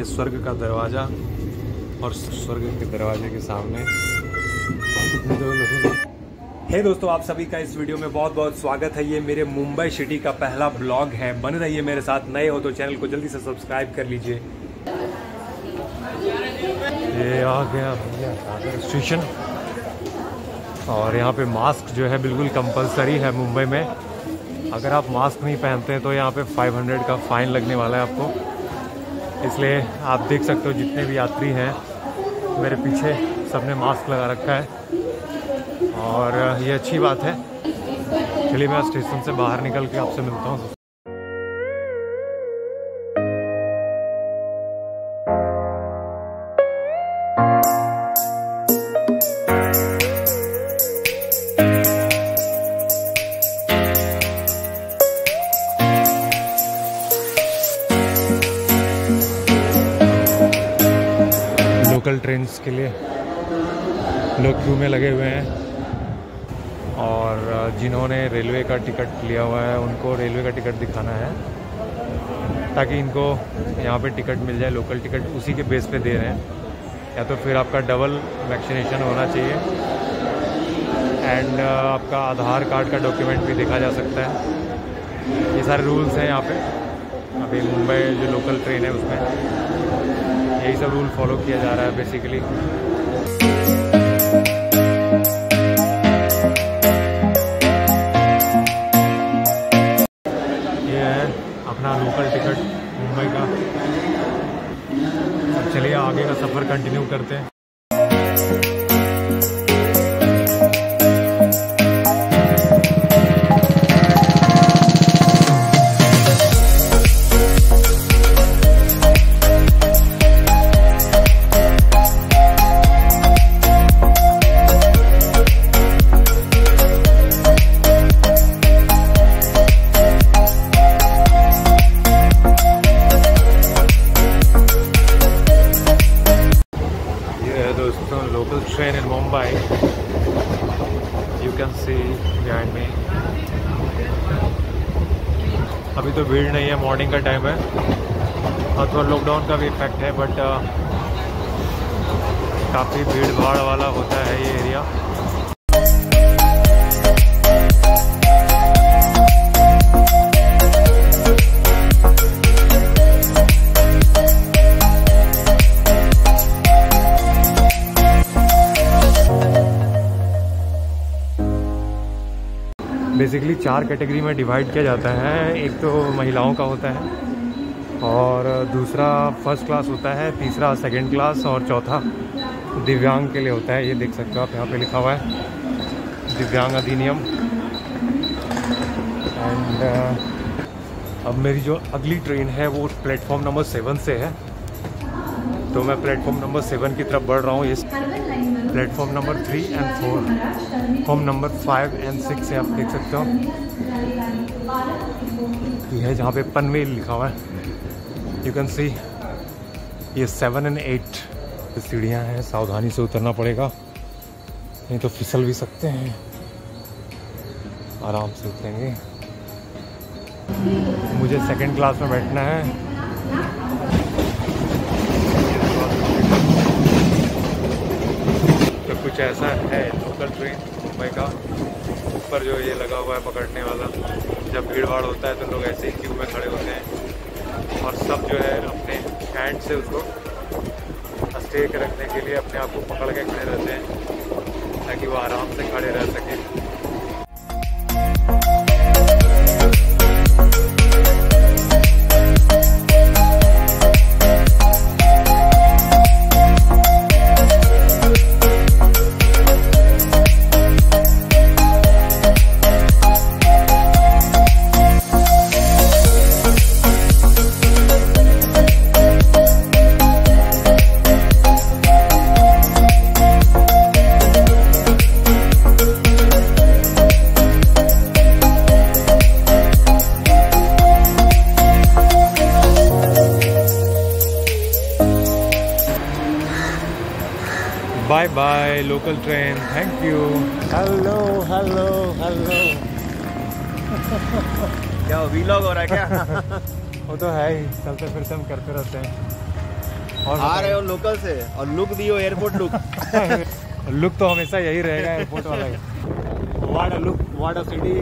ये स्वर्ग का दरवाज़ा और स्वर्ग के दरवाजे के सामने। हे hey दोस्तों, आप सभी का इस वीडियो में बहुत बहुत स्वागत है। ये मेरे मुंबई सिटी का पहला ब्लॉग है। बन रहिए मेरे साथ। नए हो तो चैनल को जल्दी से सब्सक्राइब कर लीजिए। ये आ गया स्टेशन। और यहाँ पे मास्क जो है बिल्कुल कंपलसरी है मुंबई में। अगर आप मास्क नहीं पहनते तो यहाँ पे 500 का फ़ाइन लगने वाला है आपको। इसलिए आप देख सकते हो जितने भी यात्री हैं, मेरे पीछे सबने मास्क लगा रखा है। और ये अच्छी बात है। चलिए मैं स्टेशन से बाहर निकल के आपसे मिलता हूँ। लोकल ट्रेन्स के लिए। लोग क्यू में लगे हुए हैं। और जिन्होंने रेलवे का टिकट लिया हुआ है, उनको रेलवे का टिकट दिखाना है। ताकि इनको यहाँ पे टिकट मिल जाए लोकल टिकट उसी के बेस पे दे रहे हैं। या तो फिर आपका डबल वैक्सीनेशन होना चाहिए। एंड आपका आधार कार्ड का डॉक्यूमेंट भी देखा जा सकता है। ये सारे रूल्स हैं यहाँ पे। अभी मुंबई जो लोकल ट्रेन है उसमें। यही सब रूल फॉलो किया जा रहा है बेसिकली है अपना लोकल टिकट मुंबई का। चलिए आगे का सफ़र कंटिन्यू करते हैं। दोस्तों local train in Mumbai. You can see behind me. अभी तो भीड़ नहीं है मॉर्निंग का टाइम है और थोड़ा लॉकडाउन का भी इफ़ेक्ट है बट काफ़ी भीड़ भाड़ वाला होता है ये एरिया बेसिकली चार कैटेगरी में डिवाइड किया जाता है। एक तो महिलाओं का होता है और दूसरा फ़र्स्ट क्लास होता है तीसरा सेकंड क्लास और चौथा दिव्यांग के लिए होता है। ये देख सकते हो आप यहाँ पे लिखा हुआ है। दिव्यांग अधिनियम। एंड uh, अब मेरी जो अगली ट्रेन है वो प्लेटफॉर्म नंबर सेवन से है। तो मैं प्लेटफॉर्म नंबर सेवन की तरफ़ बढ़ रहा हूँ। इस platform number three and four form number five and six से आप देख सकते हो। ये है जहाँ पे पनवेल लिखा हुआ है। यू कैन सी ये सेवन एंड एट सीढ़ियाँ हैं। सावधानी से उतरना पड़ेगा। नहीं तो फिसल भी सकते हैं। आराम से उतरेंगे। मुझे सेकंड क्लास में बैठना है तो कुछ ऐसा है लोकल ट्रेन मुंबई का, ऊपर जो ये लगा हुआ है पकड़ने वाला, जब भीड़ भाड़ होता है तो लोग ऐसे ही क्यू में खड़े होते हैं। और सब जो है अपने हैंड से उसको स्टेक रखने के लिए अपने आप को पकड़ के खड़े रहते हैं, ताकि वो आराम से खड़े रह सकें। Bye bye local train thank you hello hello hello क्या वीलॉग हो रहा है क्या? वो तो है ही चलते फिरते हम करते रहते हैं। और आ रहे हो लोकल से और लुक दियो एयरपोर्ट लुक लुक तो हमेशा यही रहेगा एयरपोर्ट वाला अ लुक अ सिटी